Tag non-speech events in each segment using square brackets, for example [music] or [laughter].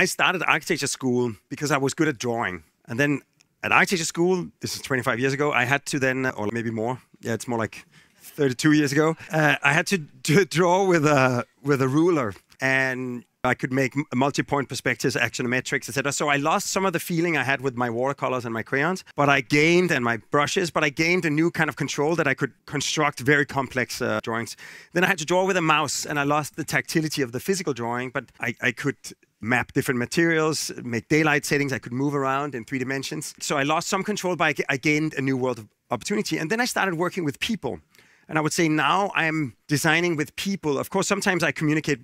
I started architecture school because I was good at drawing. And then at architecture school, this is 25 years ago, I had to then, or maybe more, yeah, it's more like 32 years ago, uh, I had to, [laughs] draw with a, with a ruler. And I could make multi-point perspectives, axonometrics, etc. So I lost some of the feeling I had with my watercolors and my crayons, but I gained and my brushes, but I gained a new kind of control that I could construct very complex uh, drawings. Then I had to draw with a mouse, and I lost the tactility of the physical drawing, but I, I could map different materials, make daylight settings. I could move around in three dimensions. So I lost some control, but I gained a new world of opportunity. And then I started working with people. And I would say now I'm designing with people. Of course, sometimes I communicate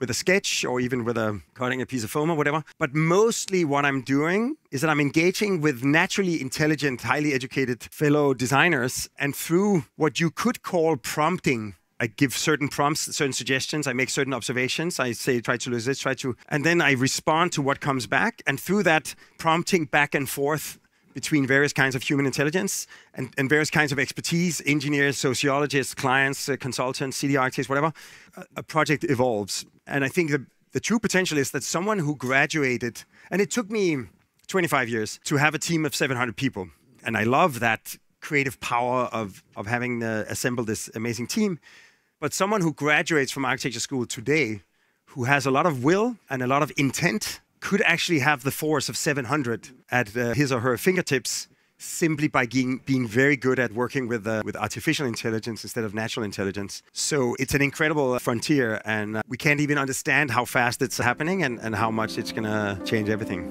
with a sketch or even with a cutting a piece of foam or whatever. But mostly what I'm doing is that I'm engaging with naturally intelligent, highly educated fellow designers. And through what you could call prompting, I give certain prompts, certain suggestions. I make certain observations. I say, try to lose this, try to, and then I respond to what comes back. And through that prompting back and forth, between various kinds of human intelligence and, and various kinds of expertise, engineers, sociologists, clients, uh, consultants, city architects, whatever, a, a, project evolves. And I think the, the true potential is that someone who graduated, and it took me 25 years to have a team of 700 people. And I love that creative power of, of having uh, assembled this amazing team. But someone who graduates from architecture school today, who has a lot of will and a lot of intent could actually have the force of 700 at uh, his or her fingertips simply by being, being very good at working with, uh, with artificial intelligence instead of natural intelligence. So it's an incredible frontier, and uh, we can't even understand how fast it's happening and, and how much it's going to change everything.